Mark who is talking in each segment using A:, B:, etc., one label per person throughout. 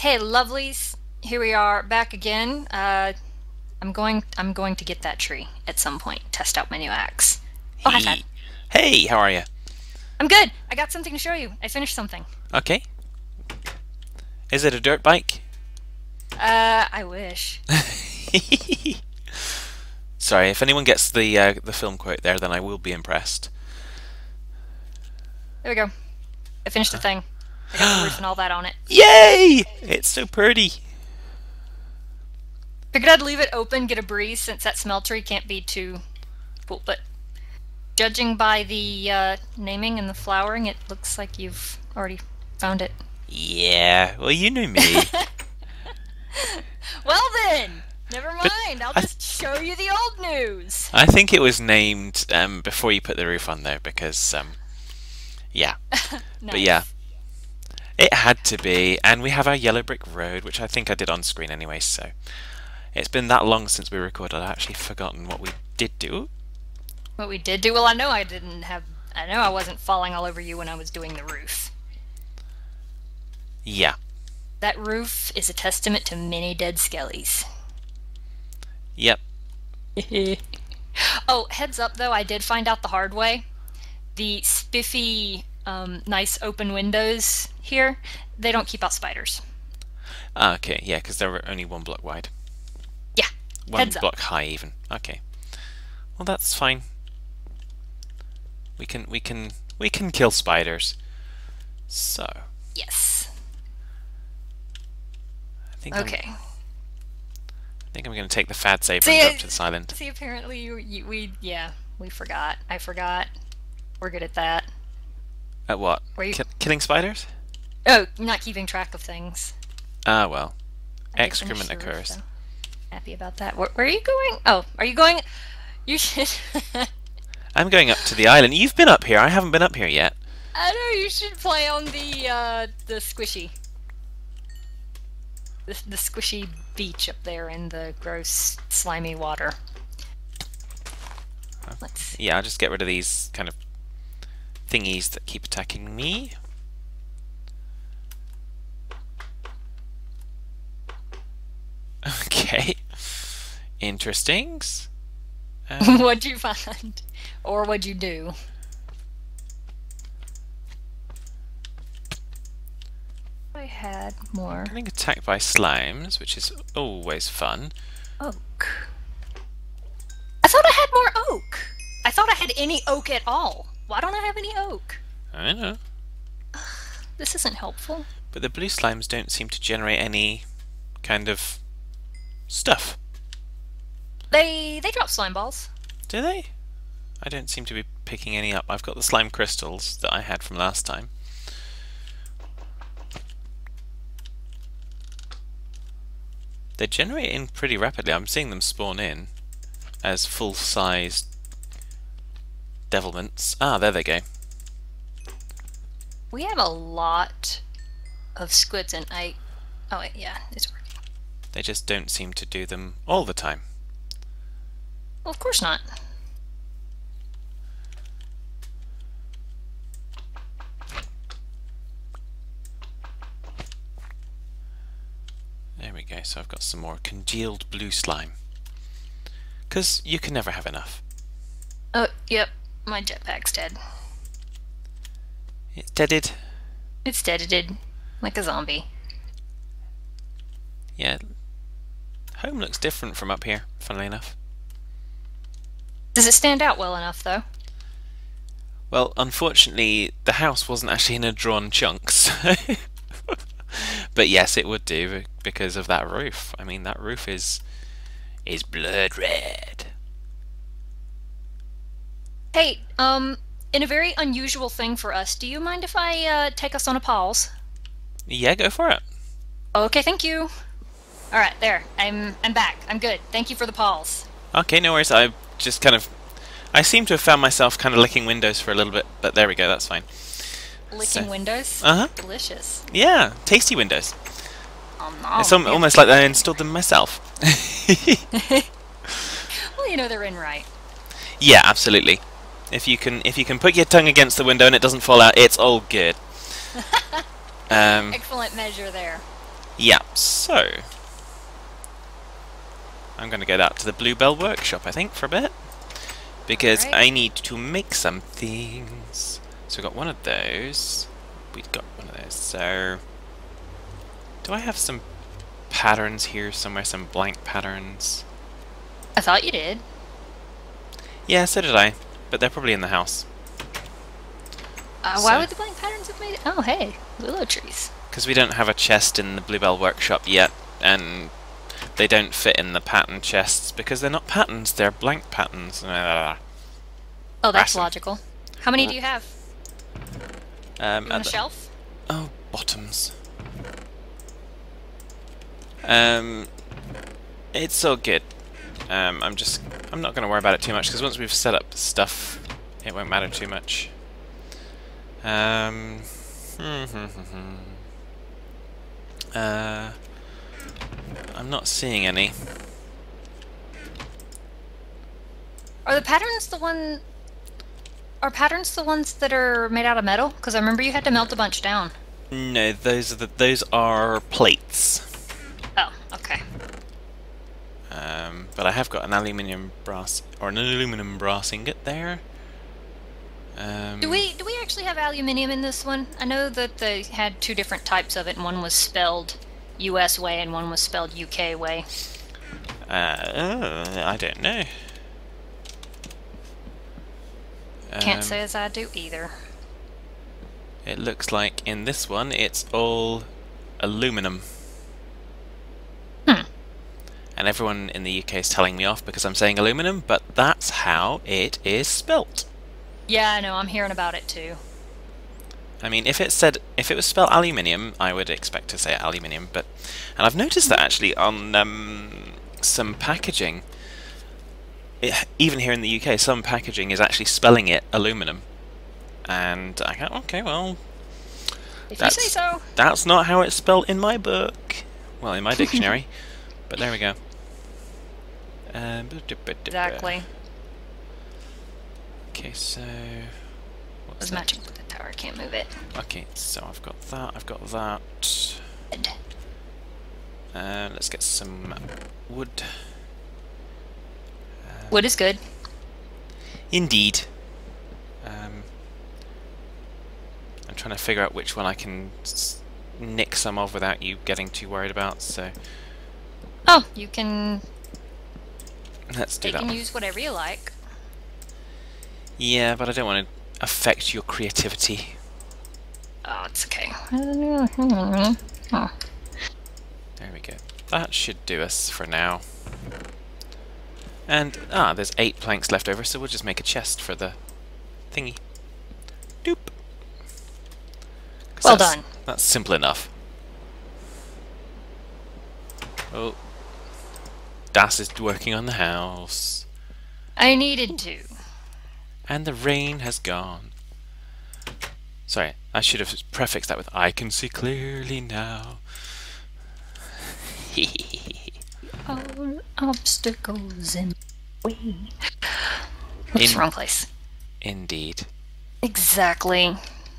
A: Hey, lovelies. Here we are back again. Uh, I'm going. I'm going to get that tree at some point. Test out my new axe. Oh, hi.
B: Hey, how are you?
A: I'm good. I got something to show you. I finished something.
B: Okay. Is it a dirt bike?
A: Uh, I wish.
B: Sorry, if anyone gets the uh, the film quote there, then I will be impressed.
A: There we go. I finished the thing. I got the roof and all that on it.
B: Yay! It's so pretty.
A: Figured I'd leave it open, get a breeze, since that smeltery can't be too cool. But judging by the uh, naming and the flowering, it looks like you've already found it.
B: Yeah, well, you knew me.
A: Well then, never mind. I'll just show you the old news.
B: I think it was named um, before you put the roof on there because, um, yeah. But yeah, it had to be. And we have our yellow brick road, which I think I did on screen anyway, so. It's been that long since we recorded, I've actually forgotten what we did do.
A: What we did do, well, I know I didn't have. I know I wasn't falling all over you when I was doing the roof.
B: Yeah.
A: That roof is a testament to many dead skellies.
B: Yep.
A: oh, heads up though, I did find out the hard way. The spiffy, um, nice open windows here, they don't keep out spiders.
B: Ah, okay, yeah, because they're only one block wide.
A: Yeah.
B: One
A: heads up.
B: block high, even. Okay. Well, that's fine. We can, we can, we can kill spiders. So,
A: Yes.
B: I think I'm,
A: Okay.
B: I think I'm going to take the fad saber
A: See,
B: up to this island.
A: See, apparently you, you, we, yeah, we forgot. I forgot. We're good at that.
B: At what?
A: Were you-
B: Ki- killing spiders?
A: Oh, not keeping track of things.
B: Ah, well.
A: I
B: Excrement
A: roof,
B: occurs.
A: Happy about that. Where, where are you going? Oh, are you going? You should.
B: I'm going up to the island. You've been up here. I haven't been up here yet.
A: I know you should play on the uh, the squishy. The, the squishy beach up there in the gross slimy water. Let's see.
B: Yeah, I'll just get rid of these kind of thingies that keep attacking me. Okay. Interestings. Um,
A: what'd you find, or what'd you do? I had more
B: getting attacked by slimes, which is always fun.
A: oak. I thought I had more oak. I thought I had any oak at all. Why don't I have any oak?
B: I know.
A: This isn't helpful.
B: But the blue slimes don't seem to generate any kind of stuff.
A: They they drop slime balls.
B: Do they? I don't seem to be picking any up. I've got the slime crystals that I had from last time. They generate in pretty rapidly. I'm seeing them spawn in as full-sized devilments. Ah, there they go.
A: We have a lot of squids, and I. Oh wait, yeah, it's working.
B: They just don't seem to do them all the time.
A: Well, of course not.
B: There we go. So I've got some more congealed blue slime. Because you can never have enough.
A: Oh, yep, my jetpack's dead.
B: It's deaded.
A: It's deaded, like a zombie.
B: Yeah. Home looks different from up here, funnily enough.
A: Does it stand out well enough, though?
B: Well, unfortunately, the house wasn't actually in a drawn chunks. but yes, it would do because of that roof. I mean, that roof is is blood red.
A: Hey, um, in a very unusual thing for us, do you mind if I uh, take us on a pause?
B: Yeah, go for it.
A: Okay, thank you. All right, there. I'm I'm back. I'm good. Thank you for the pause.
B: Okay, no worries. I just kind of I seem to have found myself kind of licking windows for a little bit, but there we go. That's fine.
A: Licking
B: So-
A: windows.
B: Uh-huh.
A: Delicious.
B: Yeah, tasty windows.
A: Um, nom.
B: it's al- almost like I installed them myself.
A: Well, you know they're in right.
B: Yeah, absolutely. If you can, if you can put your tongue against the window and it doesn't fall out, it's all good. um,
A: Excellent measure there.
B: Yeah, so I'm going to go out to the Bluebell workshop, I think, for a bit. Because
A: Alright.
B: I need to make some things. So we got one of those. We've got one of those. So, do I have some patterns here somewhere? Some blank patterns?
A: I thought you did.
B: Yeah, so did I. But they're probably in the house.
A: Uh, why
B: So-
A: would the blank patterns have made it? Oh, hey, willow trees.
B: Because we don't have a chest in the Bluebell workshop yet, and they don't fit in the pattern chests because they're not patterns, they're blank patterns.
A: Oh, that's logical. How many do you have?
B: Um,
A: You on a
B: the-
A: shelf?
B: Oh, bottoms. Um, it's all good. Um, I'm just, I'm not going to worry about it too much because once we've set up stuff, it won't matter too much. Um, uh, I'm not seeing any.
A: Are the patterns the one? Are patterns the ones that are made out of metal? Because I remember you had to melt a bunch down.
B: No, those are the, those are plates.
A: Oh.
B: Um, but I have got an aluminium brass or an aluminum brass ingot there. Um,
A: Do we do we actually have aluminium in this one? I know that they had two different types of it, and one was spelled U.S. way and one was spelled U.K. way.
B: Uh, I don't know.
A: Can't
B: Um,
A: say as I do either.
B: It looks like in this one it's all aluminum. And everyone in the UK is telling me off because I'm saying aluminum, but that's how it is spelt.
A: Yeah, I know. I'm hearing about it too.
B: I mean, if it said if it was spelled aluminium, I would expect to say aluminium. But and I've noticed that actually on um, some packaging, it, even here in the UK, some packaging is actually spelling it aluminum. And I go, okay, well,
A: If
B: That's-
A: you say so.
B: that's not how it's spelled in my book. Well, in my dictionary. but there we go. Um,
A: Exactly.
B: Okay, so what's
A: was
B: that?
A: matching with the tower. Can't move it.
B: Okay, so I've got that. I've got that.
A: Good.
B: Uh, let's get some wood.
A: Wood is good.
B: Indeed. Um, I'm trying to figure out which one I can nick some of without you getting too worried about. So
A: Oh, you can
B: let's do
A: take
B: that.
A: and
B: One.
A: use whatever you like.
B: Yeah, but I don't want to affect your creativity.
A: Oh, it's okay.
B: There we go. That should do us for now. And, ah, there's eight planks left over, so we'll just make a chest for the thingy. Doop. 'Cause
A: Well
B: that's-
A: done.
B: That's simple enough. Oh. Das is working on the house.
A: I needed to.
B: And the rain has gone. Sorry, I should have prefixed that with I can see clearly now.
A: All obstacles in the way. Oops,
B: In-
A: wrong place.
B: Indeed.
A: Exactly.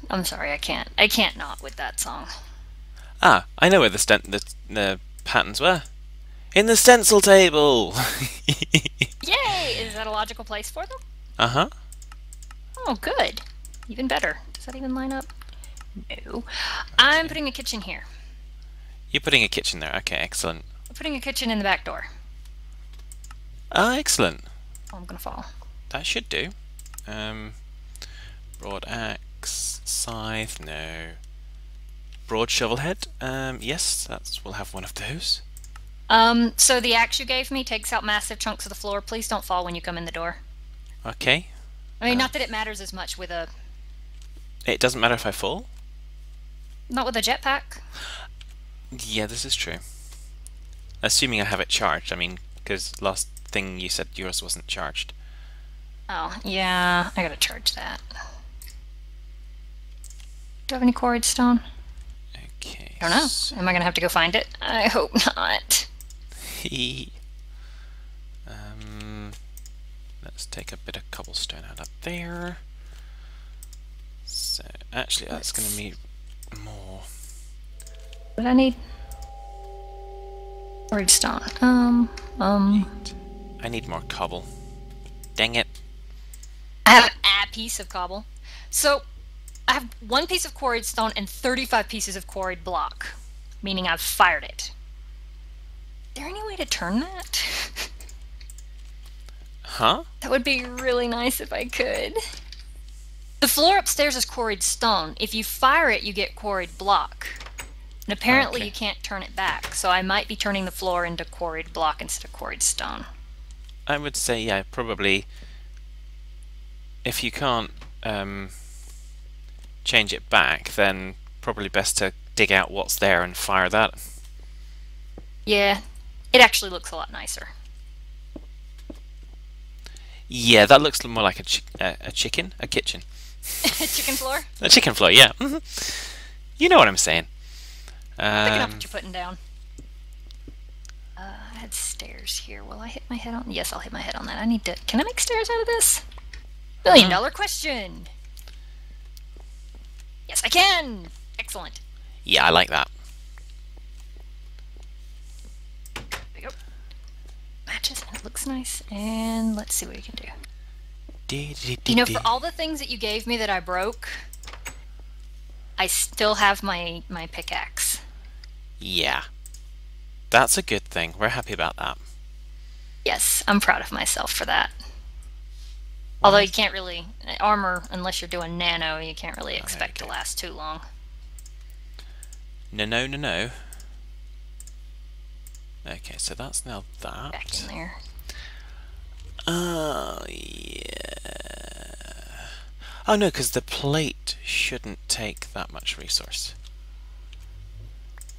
A: I'm sorry, I can't. I can't not with that song.
B: Ah, I know where the stent the, the patterns were. In the stencil table.
A: Yay! Is that a logical place for them?
B: uh huh.
A: Oh, good. Even better. Does that even line up? No. I'm putting a kitchen here.
B: You're putting a kitchen there. Okay, excellent.
A: I'm putting a kitchen in the back door.
B: Ah, excellent.
A: Oh, I'm gonna fall.
B: That should do. Um, broad axe, scythe, no. Broad shovel head. Um, yes, that's we'll have one of those.
A: Um, so the axe you gave me takes out massive chunks of the floor. Please don't fall when you come in the door.
B: Okay.
A: I mean,
B: Uh.
A: not that it matters as much with a
B: It doesn't matter if I fall.
A: not with a jetpack.
B: Yeah, this is true. Assuming I have it charged. I mean, because last thing you said yours wasn't charged.
A: Oh, yeah, I gotta charge that. Do I have any quarried stone?
B: Okay.
A: I don't know. Am I gonna have to go find it? I hope not.
B: Um, let's take a bit of cobblestone out up there. So, actually, that's going to
A: Let's-
B: need more.
A: What I need? Quarried stone. Um, um.
B: I need more cobble. Dang it.
A: I have a piece of cobble. So, I have one piece of quarried stone and 35 pieces of quarried block, meaning I've fired it. Is there any way to turn that?
B: Huh?
A: That would be really nice if I could. The floor upstairs is quarried stone. If you fire it, you get quarried block. And apparently
B: Okay.
A: you can't turn it back, so I might be turning the floor into quarried block instead of quarried stone.
B: I would say, yeah, probably. If you can't um, change it back, then probably best to dig out what's there and fire that.
A: Yeah, it actually looks a lot nicer.
B: Yeah, that looks more like a chi- uh, a chicken, a kitchen, a
A: Chicken floor?
B: a chicken floor. Yeah, hmm you know what I'm saying.
A: Picking up
B: Um,
A: what you're putting down. Uh, I had stairs here. Will I hit my head on? Yes, I'll hit my head on that. I need to. Can I make stairs out of this? Million dollar question. Yes, I can. Excellent.
B: yeah, I like that.
A: There we go. Matches and it looks nice. And let's see what we can do. You know, for all the things that you gave me that I broke, I still have my my pickaxe.
B: Yeah, that's a good thing. We're happy about that.
A: Yes, I'm proud of myself for that. Although you can't really armor unless you're doing nano, you can't really oh, expect to last too long.
B: No, no, no, no. Okay, so that's now that.
A: Back in there.
B: Oh, yeah. Oh, no, because the plate shouldn't take that much resource.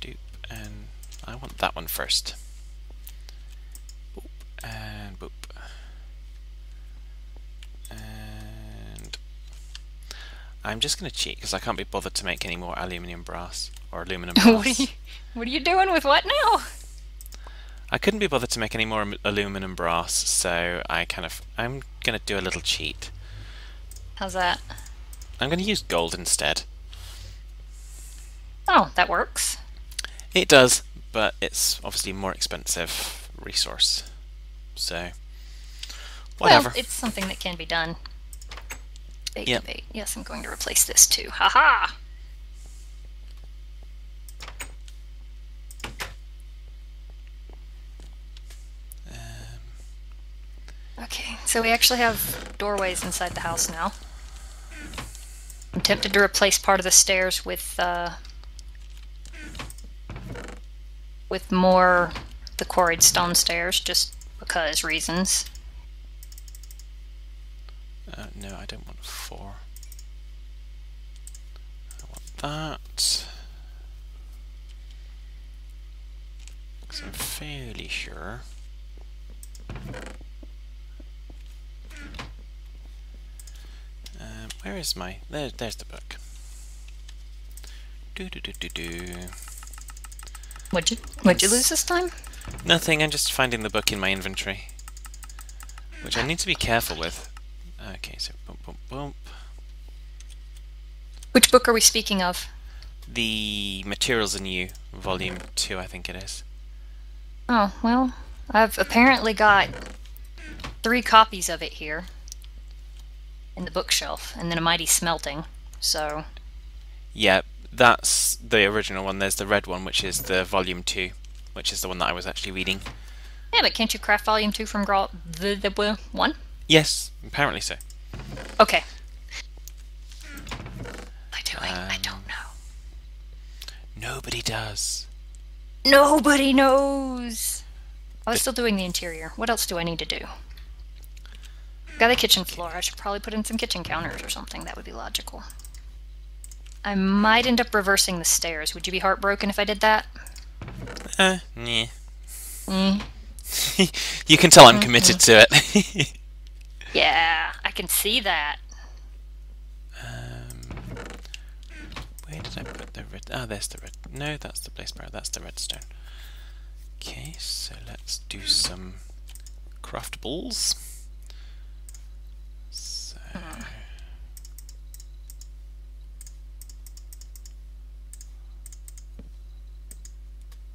B: Doop, and I want that one first. Boop, and boop. And I'm just going to cheat because I can't be bothered to make any more aluminium brass or aluminum brass.
A: what are you What are you doing with what now?
B: I couldn't be bothered to make any more aluminum brass, so I kind of I'm gonna do a little cheat.
A: How's that?
B: I'm gonna use gold instead.
A: Oh, that works.
B: It does, but it's obviously more expensive resource. So whatever.
A: Well, it's something that can be done. Bait
B: Yep.
A: debate. Yes, I'm going to replace this too. Haha. Okay, so we actually have doorways inside the house now. I'm tempted to replace part of the stairs with uh, with more the quarried stone stairs, just because reasons.
B: Uh, no, I don't want four. I want that. Because I'm fairly sure. Um, where is my? There, there's the book. Do do do do do.
A: What'd you What'd you lose this time?
B: Nothing. I'm just finding the book in my inventory, which I need to be careful with. Okay, so boom, boom, boom.
A: Which book are we speaking of?
B: The Materials and You, Volume 2, I think it is.
A: Oh, well, I've apparently got three copies of it here in the bookshelf, and then a mighty smelting. So,
B: Yeah, that's the original one. There's the red one, which is the Volume 2, which is the one that I was actually reading.
A: yeah, but can't you craft volume two from Gra- the, the the one?
B: Yes, apparently so.
A: Okay. What I doing? I
B: Um,
A: don't know.
B: Nobody does.
A: Nobody knows. I was still doing the interior. What else do I need to do? Got a kitchen floor. I should probably put in some kitchen counters or something. That would be logical. I might end up reversing the stairs. Would you be heartbroken if I did that?
B: Uh, yeah.
A: Mm.
B: you can tell I'm committed to it.
A: Yeah, I can see that.
B: um, where did I put the red? Ah, there's the red. No, that's the place bar. That's the redstone. Okay, so let's do some craftables. Uh-huh.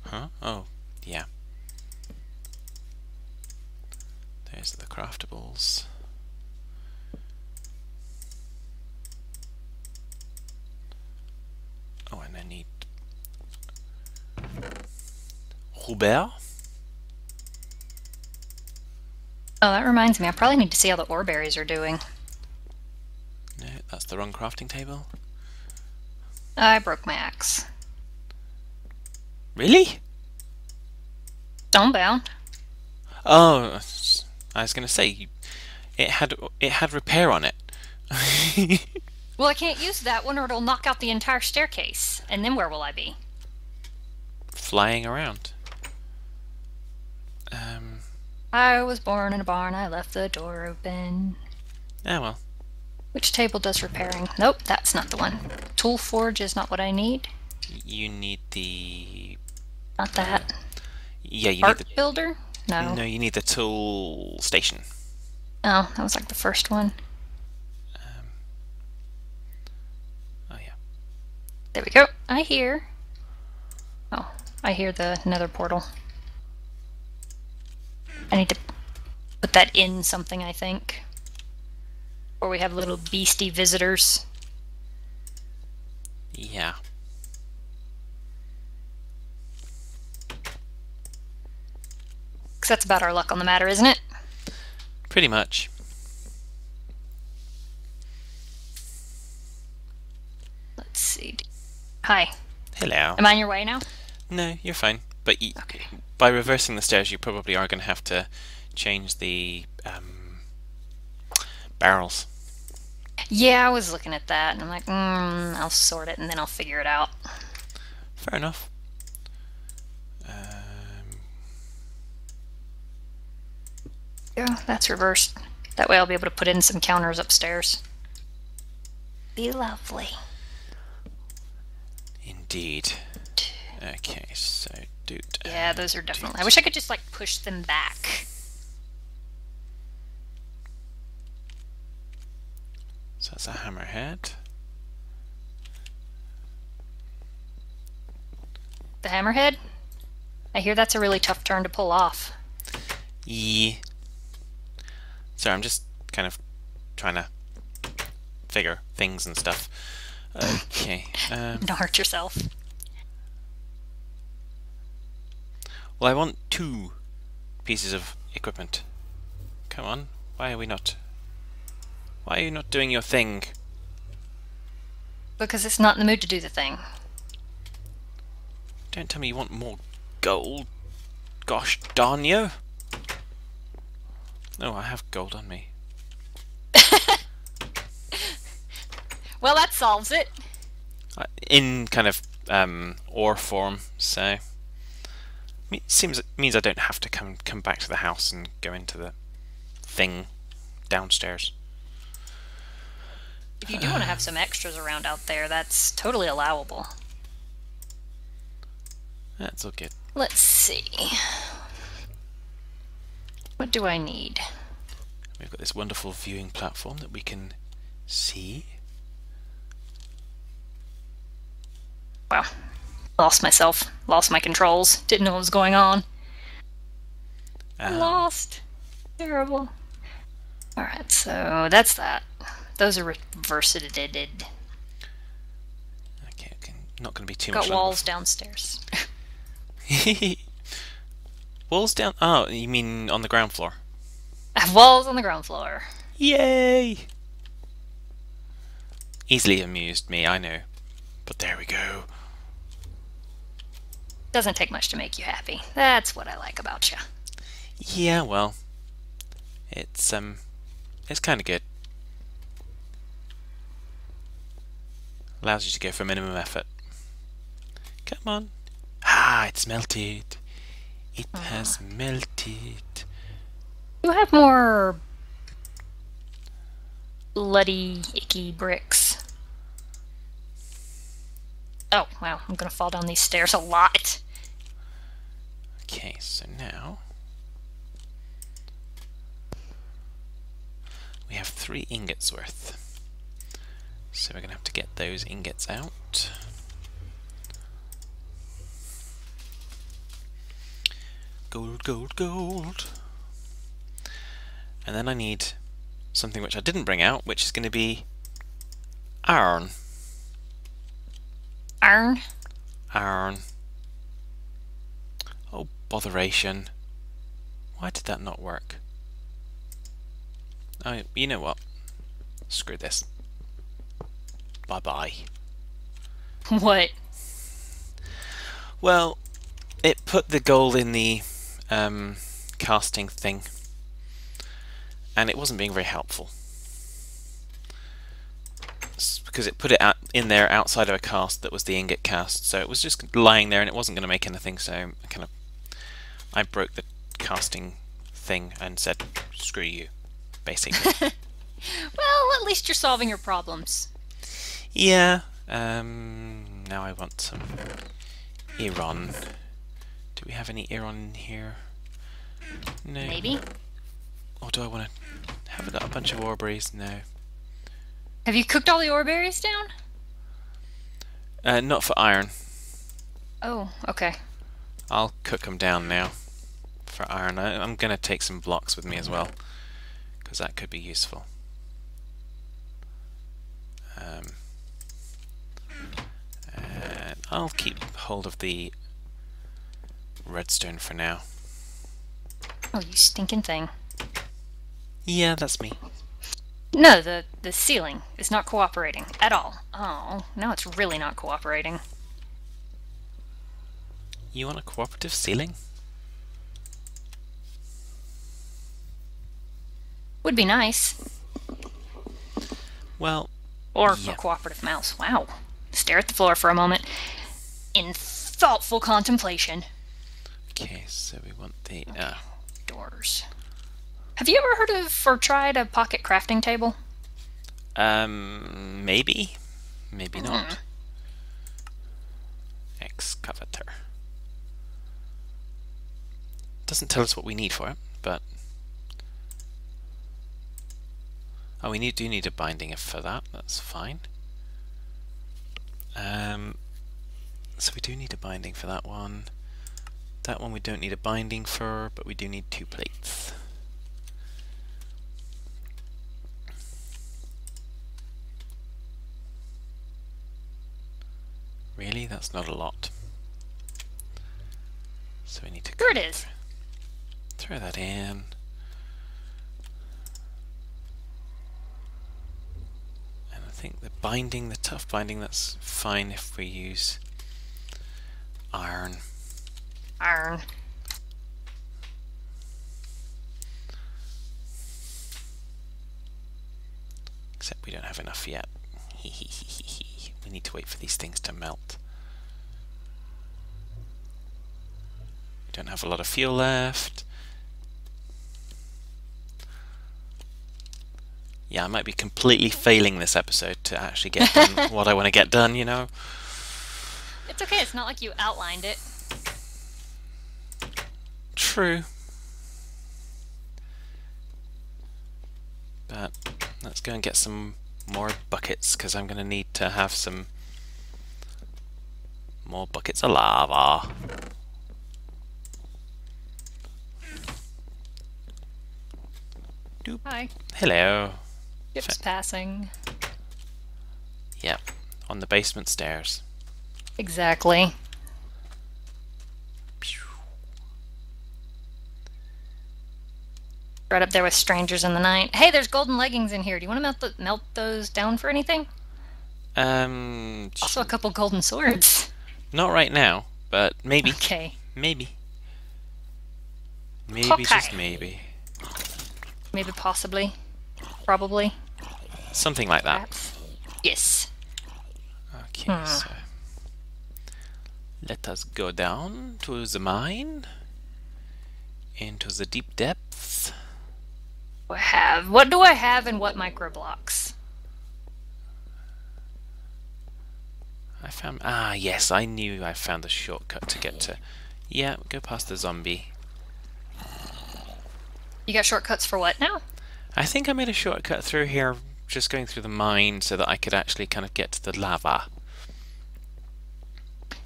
B: Huh? Oh, yeah. There's the craftables. Oh, and I need Robert.
A: Oh, that reminds me. I probably need to see how the ore berries are doing.
B: The wrong crafting table.
A: I broke my axe.
B: Really?
A: Stonebound.
B: Oh, I was going to say it had it had repair on it.
A: well, I can't use that one, or it'll knock out the entire staircase. And then where will I be?
B: Flying around. Um.
A: I was born in a barn. I left the door open.
B: Yeah, well.
A: Which table does repairing? Nope, that's not the one. Tool forge is not what I need.
B: You need the.
A: Not that.
B: Yeah, you
A: Art
B: need the
A: builder. No.
B: No, you need the tool station.
A: Oh, that was like the first one.
B: Um, oh yeah.
A: There we go. I hear. Oh, I hear the nether portal. I need to put that in something, I think. Or we have little beastie visitors.
B: Yeah.
A: Because that's about our luck on the matter, isn't it?
B: Pretty much.
A: Let's see. Hi.
B: Hello.
A: Am I on your way now?
B: No, you're fine. But y
A: Okay.
B: by reversing the stairs, you probably are going to have to change the um, barrels.
A: Yeah, I was looking at that, and I'm like, mm, I'll sort it, and then I'll figure it out.
B: Fair enough. Um,
A: Yeah, that's reversed. That way I'll be able to put in some counters upstairs. Be lovely.
B: indeed. Okay, so dude.
A: Yeah, those are definitely. I wish I could just like push them back.
B: So that's a hammerhead.
A: The hammerhead. I hear that's a really tough turn to pull off.
B: Yeah. Sorry, I'm just kind of trying to figure things and stuff. Okay. Um,
A: Don't hurt yourself.
B: well, I want two pieces of equipment. Come on. Why are we not? Why are you not doing your thing?
A: Because it's not in the mood to do the thing.
B: Don't tell me you want more gold. Gosh darn you. No, I have gold on me.
A: Well, that solves it.
B: In kind of um, ore form, so it seems it means I don't have to come come back to the house and go into the thing downstairs.
A: If you do want to have some extras around out there, that's totally allowable.
B: That's okay.
A: Let's see. What do I need?
B: We've got this wonderful viewing platform that we can see.
A: Wow. Lost myself. Lost my controls. Didn't know what was going on.
B: Um,
A: Lost. Terrible. Alright, so that's that. Those are reverted.
B: okay, okay, not going to be too
A: Got
B: much.
A: walls downstairs.
B: walls down. Oh, you mean on the ground floor?
A: I have walls on the ground floor.
B: Yay! Easily amused me, I know. But there we go.
A: Doesn't take much to make you happy. That's what I like about you.
B: Yeah, well, it's um, it's kind of good. Allows you to go for minimum effort. Come on. Ah, it's melted. It has melted.
A: You have more bloody, icky bricks. Oh, wow. I'm gonna fall down these stairs a lot.
B: Okay, so now we have three ingots worth. So we're gonna have to get those ingots out. Gold, gold, gold. And then I need something which I didn't bring out, which is going to be iron.
A: Iron?
B: Iron. Oh, botheration. Why did that not work? Oh, you know what? Screw this. Bye-bye.
A: What?
B: Well, it put the gold in the um, casting thing, and it wasn't being very helpful. It's because it put it out in there outside of a cast that was the ingot cast, so it was just lying there and it wasn't going to make anything. So I kind of I broke the casting thing and said, "Screw you," basically.
A: well, at least you're solving your problems.
B: Yeah. Um, now I want some Iron. Do we have iron in here? No.
A: Maybe.
B: Or do I want to... Have I got a bunch of Oreberries? No.
A: Have you cooked all the Oreberries down?
B: Uh, not for iron.
A: Oh, okay.
B: I'll cook them down now for iron. I, I'm going to take some blocks with me as well because that could be useful. Um, and I'll keep hold of the redstone for now.
A: Oh, you stinking thing.
B: Yeah, that's me.
A: No, the, the ceiling is not cooperating at all. Oh, now it's really not cooperating.
B: You want a cooperative ceiling?
A: Would be nice.
B: Well,
A: or
B: yeah.
A: a cooperative mouse. Wow. Stare at the floor for a moment in thoughtful contemplation.
B: Okay, so we want the uh,
A: doors. Have you ever heard of or tried a pocket crafting table?
B: Um, maybe, maybe mm. not. Excavator doesn't tell us what we need for it, but oh, we need do need a binding for that. That's fine. Um, so we do need a binding for that one. That one we don't need a binding for, but we do need two plates. Really? That's not a lot. So we need to...
A: Here it is.
B: Throw that in. And I think the binding, the tough binding, that's fine if we use iron.
A: Iron.
B: Except we don't have enough yet. we need to wait for these things to melt. We don't have a lot of fuel left. Yeah, I might be completely failing this episode to actually get done what I want to get done, you know?
A: It's okay, it's not like you outlined it.
B: True. But let's go and get some more buckets because I'm going to need to have some more buckets of lava.
A: Doop. Hi.
B: Hello.
A: Ships passing.
B: Yep, on the basement stairs.
A: Exactly. Right up there with strangers in the night. Hey, there's golden leggings in here. Do you want to melt, the, melt those down for anything?
B: Um.
A: Also, a couple golden swords.
B: Not right now, but maybe.
A: Okay.
B: Maybe. Maybe, okay. just maybe.
A: Maybe, possibly. Probably.
B: Something like that.
A: Perhaps. Yes.
B: Okay, hmm. so let us go down to the mine, into the deep depths.
A: I have what do I have and what micro blocks?
B: I found ah yes, I knew I found a shortcut to get to. Yeah, go past the zombie.
A: You got shortcuts for what now?
B: I think I made a shortcut through here just going through the mine so that I could actually kind of get to the lava.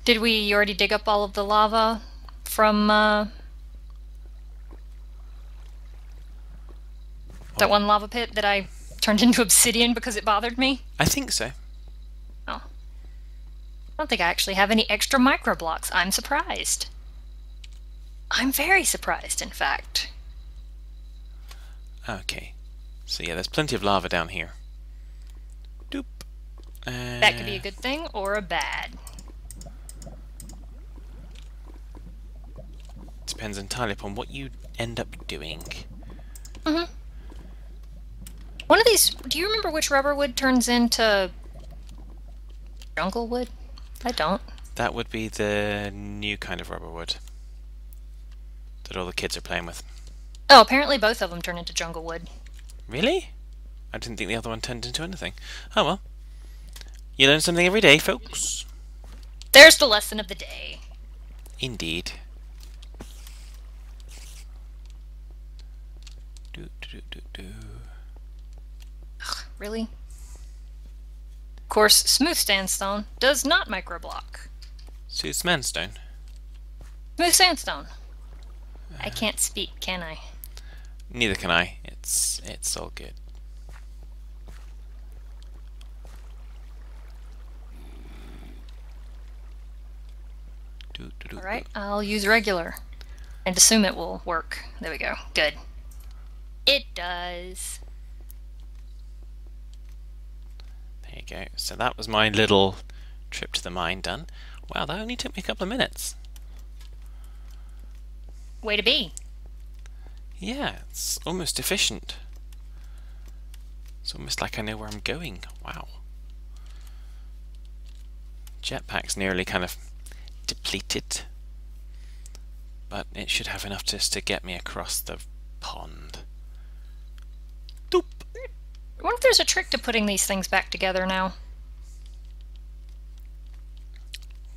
A: Did we already dig up all of the lava from uh... That one lava pit that I turned into obsidian because it bothered me?
B: I think so.
A: Oh. I don't think I actually have any extra micro blocks. I'm surprised. I'm very surprised, in fact.
B: Okay. So yeah, there's plenty of lava down here. Doop. Uh,
A: That could be a good thing or a bad.
B: Depends entirely upon what you end up doing. Mhm.
A: One of these, do you remember which rubber wood turns into jungle wood? I don't.
B: That would be the new kind of rubber wood that all the kids are playing with.
A: Oh, apparently both of them turn into jungle wood.
B: Really? I didn't think the other one turned into anything. Oh well. You learn something every day, folks.
A: There's the lesson of the day.
B: Indeed. Do, do, do, do.
A: Really? Of course, smooth sandstone does not microblock.
B: Suits Manstone.
A: Smooth sandstone. I uh, can't speak, can I?
B: Neither can I. It's it's all good. Do, do, do,
A: All right, I'll use regular and assume it will work. There we go. Good. It does.
B: There you go. So that was my little trip to the mine done. Wow, that only took me a couple of minutes.
A: Way to be.
B: Yeah, it's almost efficient. It's almost like I know where I'm going. Wow. Jetpack's nearly kind of depleted. But it should have enough just to get me across the pond.
A: I wonder if there's a trick to putting these things back together now.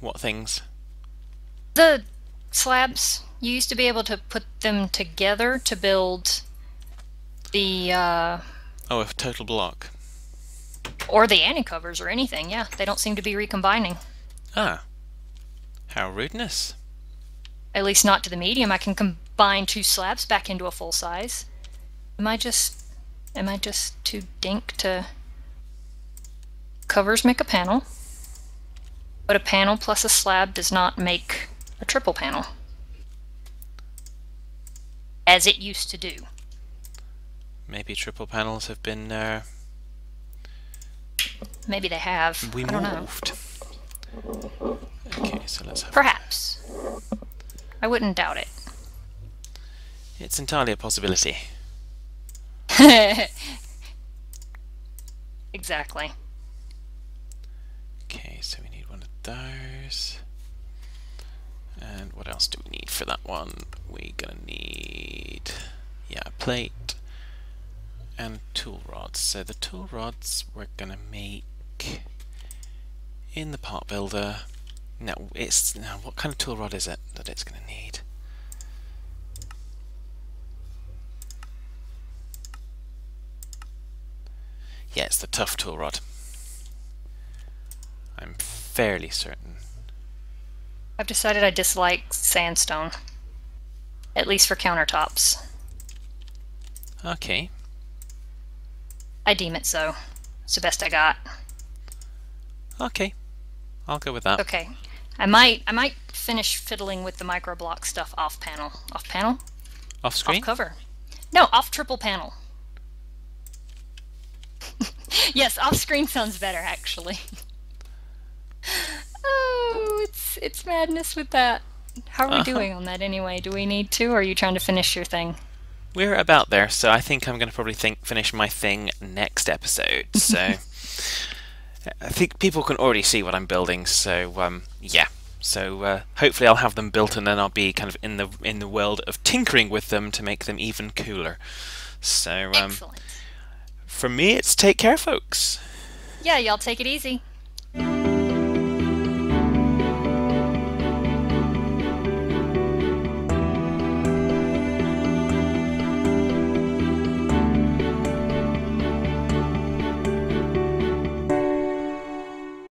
B: What things?
A: The slabs, you used to be able to put them together to build the, uh,
B: Oh, a total block.
A: or the anti-covers or anything. Yeah, they don't seem to be recombining.
B: Ah. How rudeness.
A: At least not to the medium. I can combine two slabs back into a full size. Am I just, am I just too dink to... Covers make a panel. But a panel plus a slab does not make a triple panel. As it used to do.
B: Maybe triple panels have been uh,
A: Maybe they have.
B: we moved. Okay, so let's have
A: Perhaps. I wouldn't doubt it.
B: It's entirely a possibility.
A: exactly.
B: Okay, so we need one of those. And what else do we need for that one? We're gonna need, yeah, a plate and tool rods. So the tool rods we're gonna make in the part builder. Now it's now what kind of tool rod is it that it's gonna need? Yeah, it's the tough tool rod. I'm fairly certain.
A: I've decided I dislike sandstone. At least for countertops.
B: Okay.
A: I deem it so. It's the best I got.
B: Okay. I'll go with that.
A: Okay. I might I might finish fiddling with the microblock stuff off panel. Off panel?
B: Off screen?
A: Off cover. No, off triple panel. yes, off screen sounds better actually. oh, it's it's madness with that. How are we
B: Uh-huh.
A: doing on that anyway? Do we need to or are you trying to finish your thing?
B: We're about there, so I think I'm going to probably think finish my thing next episode. So I think people can already see what I'm building. So um, yeah. So uh, hopefully I'll have them built, and then I'll be kind of in the in the world of tinkering with them to make them even cooler. So um,
A: Excellent.
B: From me, it's take care, folks.
A: Yeah, y'all take it easy.